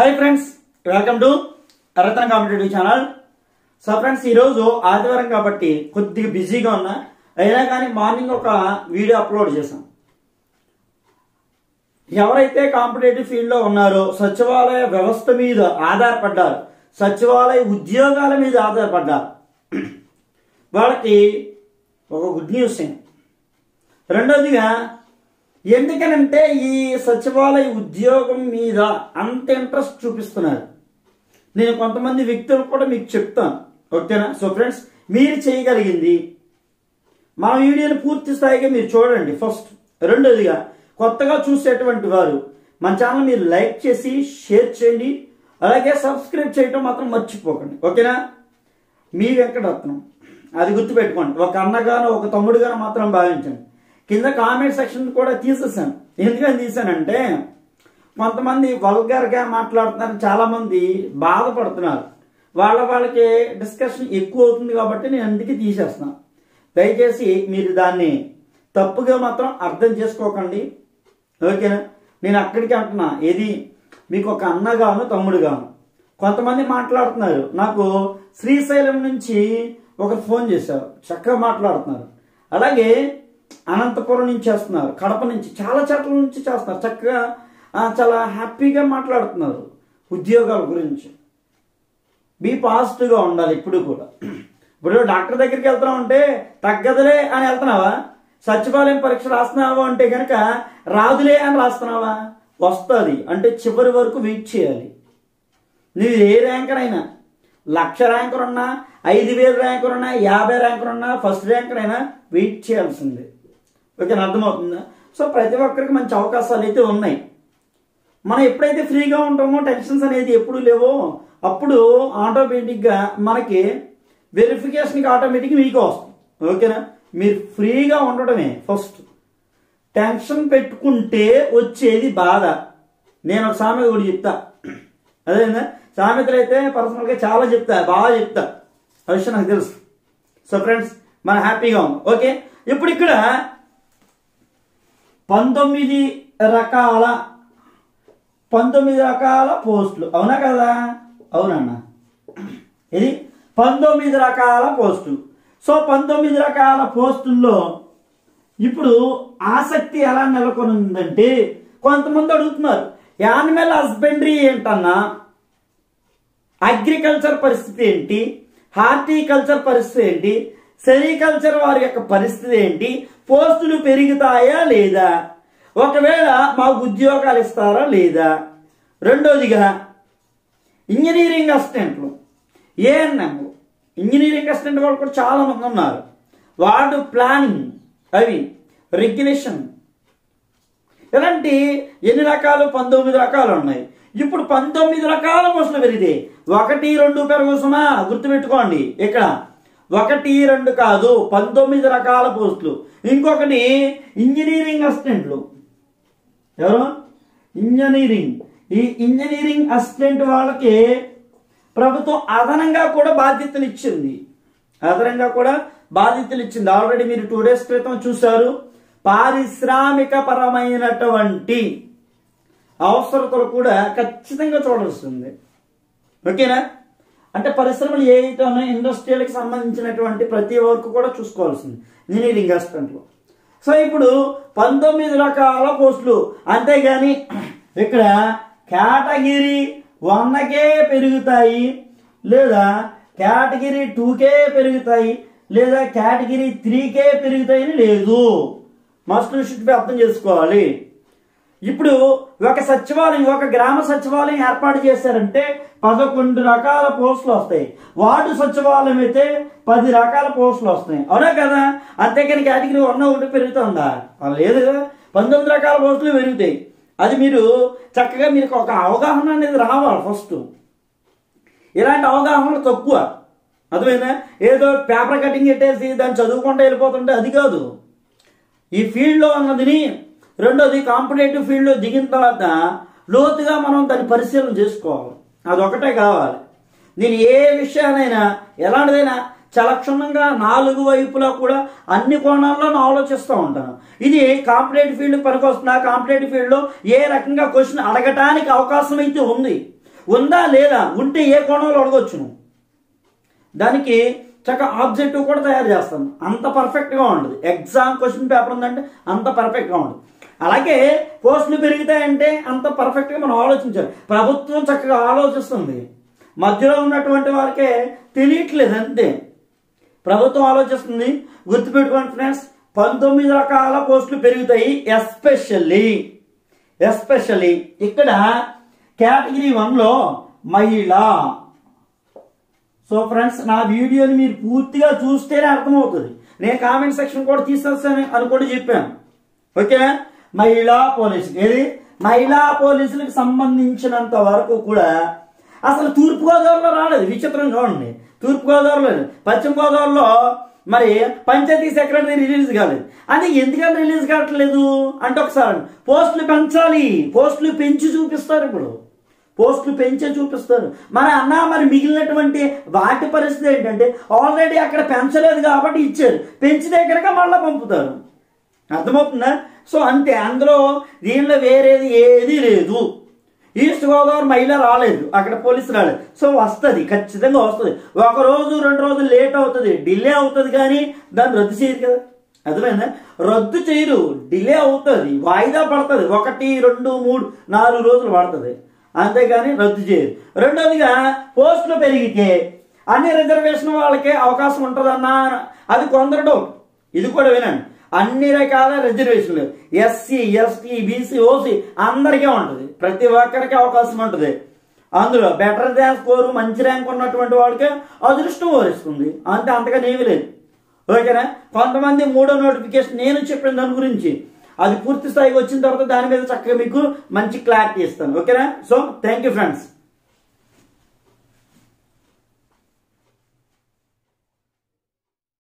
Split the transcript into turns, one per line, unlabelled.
Hi friends welcome to Ratana competitive channel so friends ఈరోజు ఆదివారం కాబట్టి కొద్దిగా బిజీగా ఉన్నా. అయినా కానీ మార్నింగ్ ఒక వీడియో అప్లోడ్ చేశాం. ఎవరైతే కాంపిటేటివ్ ఫీల్డ్లో ఉన్నారో సచివాలయ వ్యవస్థ మీద ఆధారపడ్డారు సచివాలయ ఉద్యోగాల మీద ఆధారపడ్డారు వాళ్ళకి ఒక గుడ్ న్యూస్ రెండోదిగా ఎందుకనంటే ఈ సచివాలయ ఉద్యోగం మీద అంత ఇంట్రెస్ట్ చూపిస్తున్నారు. నేను కొంతమంది వ్యక్తులు కూడా మీకు చెప్తాను. ఓకేనా? సో ఫ్రెండ్స్ మీరు చేయగలిగింది. మా వీడియోని పూర్తి స్థాయిగా మీరు చూడండి. ఫస్ట్ రెండోదిగా కొత్తగా చూసేటువంటి వారు మన ఛానల్ మీరు లైక్ చేసి షేర్ చేయండి. అలాగే సబ్స్క్రైబ్ చేయటం మాత్రం మర్చిపోకండి. ఓకేనా? మీ వెంకటరత్నం. అది గుర్తుపెట్టుకోండి. ఒక అన్నగానో ఒక తమ్ముడుగానో మాత్రం భావించండి. కింద కామెంట్ సెక్షన్ కూడా తీసేసాను ఎందుకని తీసానంటే కొంతమంది వల్గర్గా మాట్లాడుతున్నారు చాలా మంది బాధపడుతున్నారు. వాళ్ళ వాళ్ళకి డిస్కషన్ ఎక్కువ అవుతుంది కాబట్టి నేను అందుకే తీసేస్తున్నాను దయచేసి మీరు దాన్ని తప్పుగా మాత్రం అర్థం చేసుకోకండి. ఓకేనా? నేను అక్కడికి అంటున్నా. ఏది? మీకు ఒక అన్నగాను తమ్ముడుగాను కొంతమంది మాట్లాడుతున్నారు. నాకు శ్రీశైలం నుంచి ఒక ఫోన్ చేశారు. చక్కగా మాట్లాడుతున్నారు. అలాగే అనంతపురం నుంచి చేస్తున్నారు కడప నుంచి చాలా చోట్ల నుంచి చేస్తున్నారు. చక్కగా చాలా హ్యాపీగా మాట్లాడుతున్నారు ఉద్యోగాల గురించి. బీ పాజిటివ్గా ఉండాలి ఇప్పుడు కూడా. ఇప్పుడు డాక్టర్ దగ్గరికి వెళ్తున్నావు అంటే తగ్గదులే అని వెళ్తున్నావా? సచివాలయం పరీక్ష రాస్తున్నావా అంటే కనుక రాదులే అని రాస్తున్నావా? వస్తుంది. అంటే చివరి వరకు వెయిట్ చేయాలి. నీవు ఏ ర్యాంకర్ అయినా లక్ష ర్యాంకర్ ఉన్నా ఐదు వేల ర్యాంకర్ ఉన్నా యాభై ర్యాంకర్ ఉన్నా ఫస్ట్ ర్యాంకర్ అయినా వెయిట్ చేయాల్సిందే. ఓకేనా అర్థమవుతుందా? సో ప్రతి ఒక్కరికి మంచి అవకాశాలు అయితే ఉన్నాయి. మనం ఎప్పుడైతే ఫ్రీగా ఉంటామో టెన్షన్స్ అనేది ఎప్పుడు లేవో అప్పుడు ఆటోమేటిక్గా మనకి వెరిఫికేషన్కి ఆటోమేటిక్గా మీకు వస్తుంది. ఓకేనా? మీరు ఫ్రీగా ఉండటమే ఫస్ట్. టెన్షన్ పెట్టుకుంటే వచ్చేది బాధ. నేను ఒక సామెత కూడా చెప్తా. అదేనా సామెతలు అయితే పర్సనల్గా చాలా చెప్తా బాగా చెప్తా. ఆ విషయం నాకు తెలుసు. సో ఫ్రెండ్స్ మనం హ్యాపీగా ఉంది ఓకే? ఇప్పుడు ఇక్కడ పంతొమ్మిది రకాల పంతొమ్మిది రకాల పోస్టులు. అవునా కదా? అవునన్నా. ఇది పంతొమ్మిది రకాల పోస్టులు. సో పంతొమ్మిది రకాల పోస్టుల్లో ఇప్పుడు ఆసక్తి ఎలా నెలకొని ఉందంటే కొంతమంది అడుగుతున్నారు యానిమల్ హస్బెండరీ ఏంటన్నా? అగ్రికల్చర్ పరిస్థితి ఏంటి? హార్టికల్చర్ పరిస్థితి ఏంటి? సెరికల్చర్ వారి యొక్క పరిస్థితి ఏంటి? పోస్టులు పెరుగుతాయా లేదా? ఒకవేళ మాకు ఉద్యోగాలు ఇస్తారా లేదా? రెండోదిగా ఇంజనీరింగ్ అసిస్టెంట్లు ఏఎన్ఎం ఇంజనీరింగ్ అసిస్టెంట్ వాళ్ళు కూడా చాలా మంది ఉన్నారు. వార్డు ప్లానింగ్ అవి రెగ్యులేషన్. ఇలాంటి ఎన్ని రకాలు? పంతొమ్మిది రకాలు ఉన్నాయి. ఇప్పుడు పంతొమ్మిది రకాల పోస్టులు పెరిగితే ఒకటి రెండు పెరుగుసుమా గుర్తుపెట్టుకోండి ఇక్కడ ఒకటి రెండు కాదు పంతొమ్మిది రకాల పోస్టులు. ఇంకొకటి ఇంజనీరింగ్ అసిస్టెంట్లు. ఎవరు? ఇంజనీరింగ్. ఈ ఇంజనీరింగ్ అసిస్టెంట్ వాళ్ళకి ప్రభుత్వం అదనంగా కూడా బాధ్యతలు ఇచ్చింది. అదనంగా కూడా బాధ్యతలు ఇచ్చింది. ఆల్రెడీ మీరు టూ డేస్ క్రితం చూశారు. పారిశ్రామిక పరమైనటువంటి అవసరతలు కూడా ఖచ్చితంగా చూడాల్సింది ఓకేనా? అంటే పరిశ్రమలు ఏ అయితే ఉన్నాయో ఇండస్ట్రియల్కి సంబంధించినటువంటి ప్రతి వర్క్ కూడా చూసుకోవాల్సింది ఇంజనీరింగ్ అసిస్టెంట్లో సో ఇప్పుడు పంతొమ్మిది రకాల పోస్టులు. అంతేగాని ఇక్కడ కేటగిరీ వన్కే పెరుగుతాయి లేదా కేటగిరీ టూకే పెరుగుతాయి లేదా కేటగిరీ త్రీకే పెరుగుతాయని లేదు. మస్ట్ షుడ్ బి అర్థం చేసుకోవాలి. ఇప్పుడు ఒక సచివాలయం ఒక గ్రామ సచివాలయం ఏర్పాటు చేశారంటే పదకొండు రకాల పోస్టులు వస్తాయి. వార్డు సచివాలయం అయితే పది రకాల పోస్టులు వస్తాయి. అవునా కదా? అంతేకాని కేటగిరీ ఉన్న ఒకటి పెరుగుతుందా? లేదు. పంతొమ్మిది రకాల పోస్టులు పెరుగుతాయి. అది మీరు చక్కగా మీకు ఒక అవగాహన అనేది రావాలి ఫస్ట్. ఇలాంటి అవగాహనలు తక్కువ. అర్థమైందా? ఏదో పేపర్ కటింగ్ పెట్టేసి దాన్ని చదువుకుంటూ వెళ్ళిపోతుంటే అది కాదు. ఈ ఫీల్డ్లో ఉన్నదిని రెండోది కాంపిటేటివ్ ఫీల్డ్లో దిగిన తర్వాత లోతుగా మనం దాన్ని పరిశీలన చేసుకోవాలి. అదొకటే కావాలి. నేను ఏ విషయానైనా ఎలాంటిదైనా చాలా క్షుణ్ణంగా నాలుగు వైపులా కూడా అన్ని కోణాల్లో నేను ఆలోచిస్తూ ఉంటాను. ఇది కాంపిటేటివ్ ఫీల్డ్ పనికొస్తుందా? కాంపిటేటివ్ ఫీల్డ్లో ఏ రకంగా క్వశ్చన్ అడగటానికి అవకాశం అయితే ఉంది. ఉందా లేదా? ఉంటే ఏ కోణంలో అడగొచ్చు నువ్వు దానికి చక్కగా ఆబ్జెక్టివ్ కూడా తయారు చేస్తాను. అంత పర్ఫెక్ట్గా ఉండదు. ఎగ్జామ్ క్వశ్చన్ పేపర్ ఉందంటే అంత పర్ఫెక్ట్గా ఉండదు. అలాగే పోస్టులు పెరుగుతాయంటే అంత పర్ఫెక్ట్గా మనం ఆలోచించాలి. ప్రభుత్వం చక్కగా ఆలోచిస్తుంది. మధ్యలో ఉన్నటువంటి వారికే తెలియట్లేదు అంతే. ప్రభుత్వం ఆలోచిస్తుంది. గుర్తుపెట్టుకోండి ఫ్రెండ్స్ పంతొమ్మిది రకాల పోస్టులు పెరుగుతాయి ఎస్పెషల్లీ ఎస్పెషల్లీ ఇక్కడ కేటగిరీ వన్లో మహిళ. సో ఫ్రెండ్స్ నా వీడియోని మీరు పూర్తిగా చూస్తేనే అర్థమవుతుంది. నేను కామెంట్ సెక్షన్ కూడా తీసేస్తాను అని కూడా చెప్పాను. ఓకే మహిళా పోలీసు ఏది? మహిళా పోలీసులకు సంబంధించినంత వరకు కూడా అసలు తూర్పుగోదావరిలో రాలేదు. విచిత్రం చూడండి తూర్పుగోదావరిలో పశ్చిమ గోదావరిలో మరి పంచాయతీ సెక్రటరీ రిలీజ్ కాలేదు. అది ఎందుకని రిలీజ్ కావట్లేదు? అంటే ఒకసారి పోస్టులు పెంచాలి. పోస్టులు పెంచి చూపిస్తారు ఇప్పుడు. పోస్టులు పెంచే చూపిస్తారు. మన అన్న మరి మిగిలినటువంటి వాటి పరిస్థితి ఏంటంటే ఆల్రెడీ అక్కడ పెంచలేదు కాబట్టి ఇచ్చారు. పెంచి దగ్గరగా మళ్ళీ పంపుతారు. అర్థమవుతుందా? సో అంతే అందులో దీనిలో వేరేది ఏది లేదు. ఈస్ట్ గోదావరి మహిళ రాలేదు. అక్కడ పోలీసు రాలేదు. సో వస్తుంది ఖచ్చితంగా వస్తుంది. ఒక రోజు రెండు రోజులు లేట్ అవుతుంది. డిలే అవుతుంది కానీ దాన్ని రద్దు చేయదు కదా. అర్థమైందా? రద్దు చేయరు డిలే అవుతుంది వాయిదా పడుతుంది. ఒకటి రెండు మూడు నాలుగు రోజులు పడుతుంది. అంతేగాని రద్దు చేయరు. రెండోదిగా పోస్టులు పెరిగితే అన్ని రిజర్వేషన్ వాళ్ళకే అవకాశం ఉంటుందన్నా అది కొందరు డౌట్ ఇది కూడా వినండి. అన్ని రకాల రిజర్వేషన్లు ఎస్సీ ఎస్టీ బీసీ ఓసీ అందరికీ ఉంటుంది. ప్రతి ఒక్కరికి అవకాశం ఉంటుంది. అందులో బెటర్ ర్యాంక్ స్కోర్ మంచి ర్యాంక్ ఉన్నటువంటి వాడికి అదృష్టం వరిస్తుంది. అంతే అంతగా ఏమీ లేదు. ఓకేనా కొంతమంది మూడో నోటిఫికేషన్ నేను చెప్పిన దాని గురించి. అది పూర్తి స్థాయికి వచ్చిన తర్వాత దాని మీద చక్కగా మీకు మంచి క్లారిటీ ఇస్తాను. ఓకేనా సో థ్యాంక్ యూ ఫ్రెండ్స్